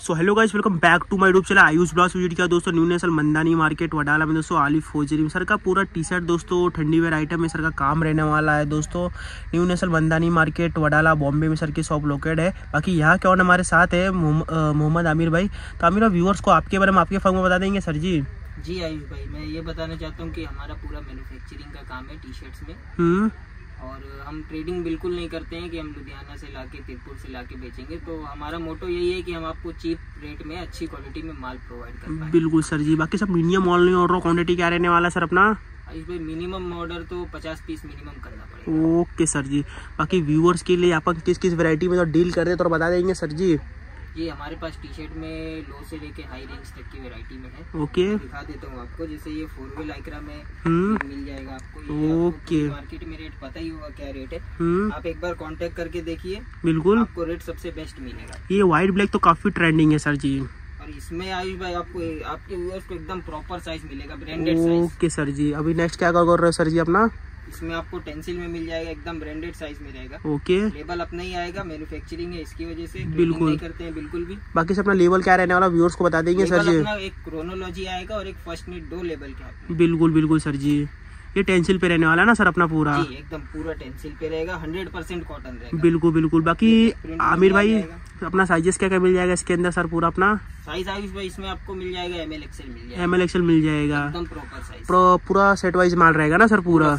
So hello guys welcome back to my YouTube channel Ayush ब्लॉस visit किया दोस्तों new national Mandani market Wadala में दोस्तों आलिफ फोजरी में। Sir का पूरा टी शर्ट दोस्तों ठंडी वेयर आइटम में सर का काम रहने वाला है दोस्तों। New national Mandani market Wadala Bombay में सर की शॉप लोकेट है। बाकी यहाँ क्या हमारे साथ है मोहम्मद आमिर भाई। तो आमिर भाई व्यूअर्स को आपके बारे में आपके फर्म में बता देंगे सर जी। जी आयुष भाई मैं ये बताना चाहता हूँ कि हमारा पूरा मैन्युफैक्चरिंग का काम है टी शर्ट्स में। हम्म। और हम ट्रेडिंग बिल्कुल नहीं करते हैं कि हम लुधियाना से लाके तिरपुर से लाके बेचेंगे। तो हमारा मोटो यही है कि हम आपको चीप रेट में अच्छी क्वालिटी में माल प्रोवाइड कर पाए बिल्कुल सर जी बाकी सब मीडियम ऑल नहीं और क्वान्टिटी क्या रहने वाला है सर अपना? इसमें मिनिमम ऑर्डर तो पचास पीस मिनिमम करना पड़ेगा। ओके सर जी बाकी व्यूअर्स के लिए आप किस किस वैरायटी में तो डील कर रहे हैं तो बता देंगे सर जी। ये हमारे पास टी शर्ट में लो से लेके हाई रेंज तक की वैरायटी में है। ओके दिखा देता हूँ आपको जैसे ये फोर व्हील आइकरा में हम्म। मिल जाएगा आपको। ओके। मार्केट में रेट पता ही होगा क्या रेट है। हम्म। आप एक बार कांटेक्ट करके देखिए बिल्कुल। आपको रेट सबसे बेस्ट मिलेगा। ये व्हाइट ब्लैक तो काफ़ी ट्रेंडिंग है सर जी। और इसमें आयुष भाई आपको आपके व्यूअर्स को एकदम प्रॉपर साइज़ मिलेगा ब्रांडेड साइज़ ओके सर जी। अभी नेक्स्ट क्या कर रहे हो सर जी अपना? इसमें आपको टेंसिल में मिल जाएगा एकदम ब्रांडेड साइज़ में रहेगा। ओके लेबल अपना ही आएगा मैन्युफैक्चरिंग है इसकी वजह से बिल्कुल। नहीं करते हैं बिल्कुल भी। बाकी से अपना लेवल क्या रहने वाला व्यूअर्स को बता देंगे सर लेबल जी। अपना एक क्रोनोलॉजी आएगा और एक फ़र्स्ट नीट दो लेवल के बिल्कुल बिल्कुल सर जी। ये टेंसिल पे रहने वाला है ना सर अपना पूरा? जी एकदम पूरा टेंसिल पे रहेगा हंड्रेड परसेंट कॉटन रहेगा। बिल्कुल बिल्कुल। बाकी आमिर भाई अपना साइजेस क्या क्या मिल जाएगा इसके अंदर सर पूरा अपना? साइज़ आयुष भाई इसमें आपको मिल जाएगा एम एल एक्सएल मिल जाएगा। एम एल एक्सएल मिल जाएगा। एकदम प्रॉपर साइज़ पूरा सेट वाइज माल रहेगा ना सर पूरा?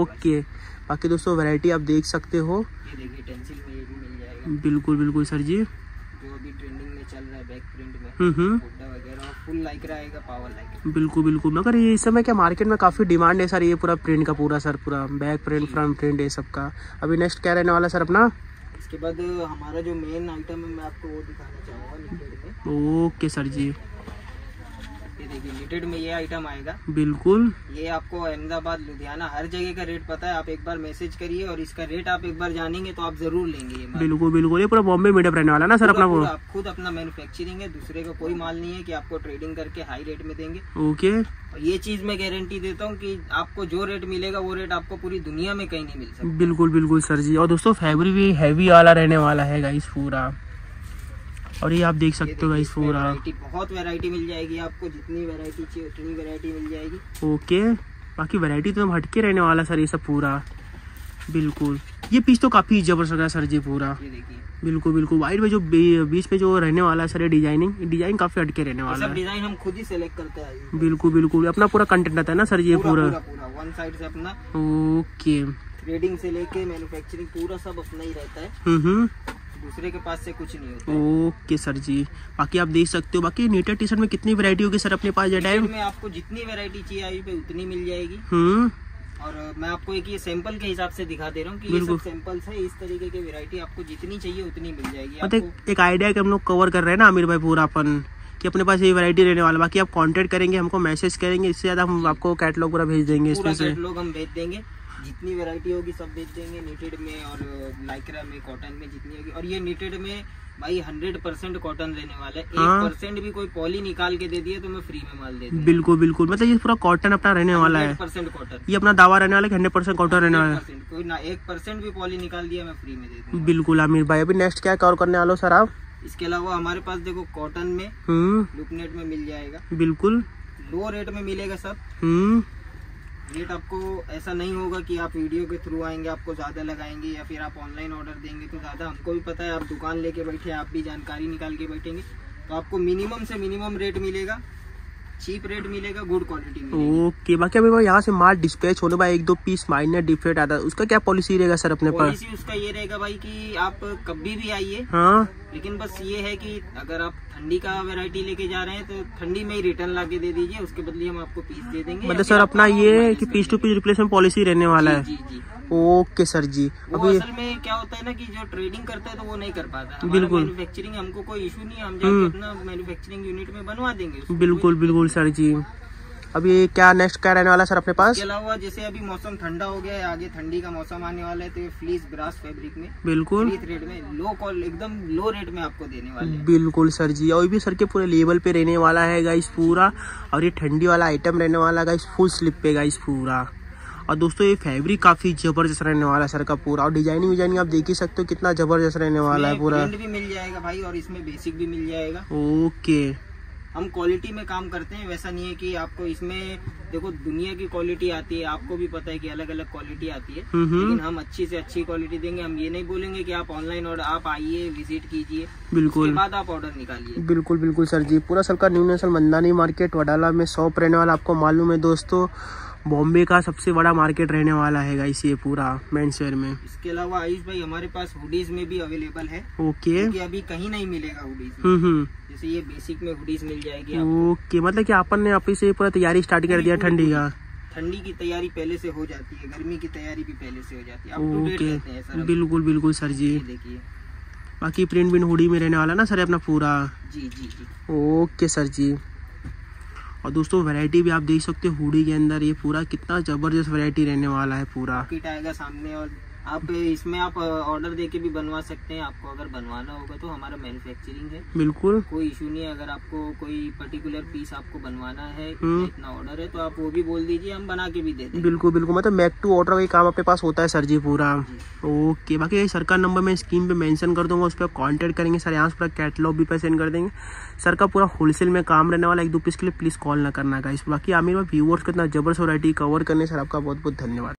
ओके। बाकी दोस्तों वैरायटी आप देख सकते हो। ये देखिए टेंसिल में ये भी मिल जाएगा। बिल्कुल बिल्कुल सर जी। जो अभी ट्रेंडिंग में चल रहा है बैक प्रिंट में। हम्म हम्म। वगैरह फुल लाइक रहेगा पावर लाइक बिल्कुल बिल्कुल। मगर ये इस समय क्या मार्केट में काफ़ी डिमांड है सर? ये पूरा प्रिंट का पूरा सर पूरा बैक प्रिंट फ्रंट प्रिंट ये सब का। अभी नेक्स्ट क्या रहने वाला सर अपना? इसके बाद हमारा जो मेन आइटम है मैं आपको वो दिखाना चाहूँगा ओके सर जी। देखिए लिमिटेड में ये आइटम आएगा। बिल्कुल। ये आपको अहमदाबाद लुधियाना हर जगह का रेट पता है। आप एक बार मैसेज करिए और इसका रेट आप एक बार जानेंगे तो आप ज़रूर लेंगे ये बिल्कुल बिल्कुल। ये पूरा बॉम्बे मीडियम रहने वाला ना सर अपना वो? आप खुद अपना मैन्युफैक्चरिंग है दूसरे का कोई माल नहीं है की आपको ट्रेडिंग करके हाई रेट में देंगे। ओके और ये चीज़ मैं गारंटी देता हूँ की आपको जो रेट मिलेगा वो रेट आपको पूरी दुनिया में कहीं नहीं मिल सकता। बिल्कुल बिल्कुल सर जी। और दोस्तों फैब्रिक भी हैवी वाला रहने वाला है गाइस पूरा। और ये आप देख सकते हो गाइस पूरा। बहुत वैरायटी मिल जाएगी आपको जितनी वैरायटी चाहिए उतनी वैरायटी मिल जाएगी। ओके बाकी वैरायटी तो हटके रहने वाला सर ये सब पूरा। बिल्कुल। ये पीस तो काफ़ी ज़बरदस्त है सर जी पूरा। ये बिल्कुल बिल्कुल। वाइट में जो बीच में जो रहने वाला है सर ये डिज़ाइनिंग डिज़ाइन काफ़ी हटके रहने वाला है। डिज़ाइन हम खुद ही सेलेक्ट करते हैं। बिल्कुल बिल्कुल। अपना पूरा कंटेंट रहता है ना सर ये पूरा वन साइड से अपना ओके। थ्रेडिंग से लेके मैन्युफैक्चरिंग पूरा सब अपना ही रहता है। हम्म हम्म। दूसरे के पास से कुछ नहीं होता ओके सर जी। बाकी आप देख सकते हो बाकी नीटर टी शर्ट में कितनी वैरायटी होगी सर अपने पास ये में आपको जितनी वेरायटी चाहिए आई पे उतनी मिल जाएगी। हम्म। और मैं आपको एक ये सैंपल के हिसाब से दिखा दे रहा हूँ कि ये सब सैंपल्स है इस तरीके की वैरायटी आपको जितनी चाहिए उतनी मिल जाएगी मतलब एक, एक आइडिया कि हम लोग कवर कर रहे हैं ना आमिर भाई पूरा अपन कि अपने पास ये वैरायटी रहने वाला बाकी आप कांटेक्ट करेंगे हमको मैसेज करेंगे इससे ज़्यादा हम आपको कैटलॉग पूरा भेज देंगे इसमें से। कैटलॉग हम भेज देंगे। जितनी वैरायटी होगी सब भेज देंगे नीटेड में और लाइक्रा में कॉटन में जितनी होगी। और ये नीटेड में भाई हंड्रेड परसेंट कॉटन रहने वाला है। एक हाँ। परसेंट भी कोई पॉली निकाल के दे दिए तो मैं फ्री में माल दे बिल्कुल बिल्कुल। मतलब ये पूरा कॉटन अपना रहने वाला है। परसेंट कॉटन ये अपना दावा रहने वाला है हंड्रेड परसेंट कॉटन रहने वाला है। कोई ना एक परसेंट भी पॉली निकाल दिया मैं फ्री में दे दूँगा। बिल्कुल आमिर भाई। अभी नेक्स्ट क्या कवर करने वाले हो सर आप? इसके अलावा हमारे पास देखो कॉटन में हम्म। लुकनेट में मिल जाएगा। बिल्कुल। लो रेट में मिलेगा सब। हम्म। रेट आपको ऐसा नहीं होगा कि आप वीडियो के थ्रू आएँगे आपको ज़्यादा लगाएँगे या फिर आप ऑनलाइन ऑर्डर देंगे तो ज़्यादा। हमको भी पता है आप दुकान लेके बैठे आप भी जानकारी निकाल के बैठेंगे। तो आपको मिनिमम से मिनिमम रेट मिलेगा चीप रेट मिलेगा गुड क्वालिटी मिलेगी। ओके बाकी अभी यहाँ से माल डिस्पैच होने बाद एक दो पीस माइनर डिफरेंट आता है। उसका क्या पॉलिसी रहेगा सर अपने पास? पॉलिसी उसका ये रहेगा भाई कि आप कभी भी आइए हाँ। लेकिन बस ये है कि अगर आप ठंडी का वैरायटी लेके जा रहे हैं तो ठंडी में ही रिटर्न ला के दे दीजिए उसके बदले हम आपको पीस दे देंगे। मतलब सर अपना ये है कि piece to piece replacement policy रहने वाला है? जी जी। ओके सर जी। अभी असल में क्या होता है ना कि जो ट्रेडिंग करता है तो वो नहीं कर पाता। बिल्कुल। मैन्युफैक्चरिंग हमको कोई इशू नहीं है हम हम्म। जाके अपना मैन्युफैक्चरिंग यूनिट में बनवा देंगे बिल्कुल बिल्कुल सर जी। अभी क्या नेक्स्ट क्या रहने वाला है सर अपने पास? अलावा जैसे अभी मौसम ठंडा हो गया है आगे ठंडी का मौसम आने वाला है तो ये फ्लीस ब्रास फैब्रिक में बिल्कुल। रेट में लो कॉल एकदम लो रेट में आपको देने वाले हैं। बिल्कुल सर जी। और भी सर के पूरे लेवल पे रहने वाला है गाइस पूरा। और ये ठंडी वाला आइटम रहने वाला गाइस फुल स्लिप पे गाइस पूरा। और दोस्तों ये फैब्रिक काफ़ी ज़बरदस्त रहने वाला है सर का पूरा। और डिज़ाइनिंग विजाइनिंग आप देख ही सकते हो कितना ज़बरदस्त रहने वाला है पूरा। भी मिल जाएगा भाई और इसमें बेसिक भी मिल जाएगा। ओके हम क्वालिटी में काम करते हैं वैसा नहीं है कि आपको इसमें देखो दुनिया की क्वालिटी आती है आपको भी पता है कि अलग अलग क्वालिटी आती है। हम्म, हम्म। लेकिन हम अच्छी से अच्छी क्वालिटी देंगे हम ये नहीं बोलेंगे कि आप ऑनलाइन ऑर्डर आप आइए विज़िट कीजिए बिल्कुल। बाद आप ऑर्डर निकालिए। बिल्कुल बिल्कुल सर जी। पूरा सर का new national Mandani market Wadala में शॉप रहने वाला आपको मालूम है दोस्तों। बॉम्बे का सबसे बड़ा मार्केट रहने वाला है गाइस ये पूरा मेंस वेयर में। इसके अलावा आयुष भाई हमारे पास हुडीज में भी अवेलेबल है। ओके क्योंकि अभी कहीं नहीं मिलेगा हुडीज हम्म हम्म। जैसे ये बेसिक में हुडीज मिल जाएगी ओके मतलब कि अपन ने अपनी से पूरा तैयारी स्टार्ट कर दिया ठंडी का। ठंडी की तैयारी पहले से हो जाती है। गर्मी की तैयारी भी पहले से हो जाती है। ओके बिल्कुल बिल्कुल सर जी। देखिए। बाकी प्रिंट बिन हुडी में रहने वाला ना सर अपना पूरा? जी जी जी। ओके सर जी। और दोस्तों वैरायटी भी आप देख सकते हो, हुडी के अंदर ये पूरा कितना ज़बरदस्त वैरायटी रहने वाला है पूरा। टाइगर सामने और आप इसमें आप ऑर्डर दे के भी बनवा सकते हैं। आपको अगर बनवाना होगा तो हमारा मैन्युफैक्चरिंग है। बिल्कुल। कोई इशू नहीं है। अगर आपको कोई पर्टिकुलर पीस आपको बनवाना है हम्म। इतना ऑर्डर है तो आप वो भी बोल दीजिए हम बना के भी दे देंगे। बिल्कुल बिल्कुल। मतलब मैक टू ऑर्डर का ही काम आपके पास होता है सर जी पूरा। ओके बाकी सर का नंबर मैं स्क्रीन पे मेंशन कर दूँगा उस पर आप करेंगे। सर यहाँ से पूरा कैटलॉग भी पे सेंड कर देंगे। सर का पूरा होलसेल में काम रहने वाला एक दो पीस के लिए प्लीज़ कॉल ना करना का इस बाकी आमिर व्यूवर्स को इतना ज़बरदस्त वैरायटी कवर करने सर आपका बहुत बहुत धन्यवाद।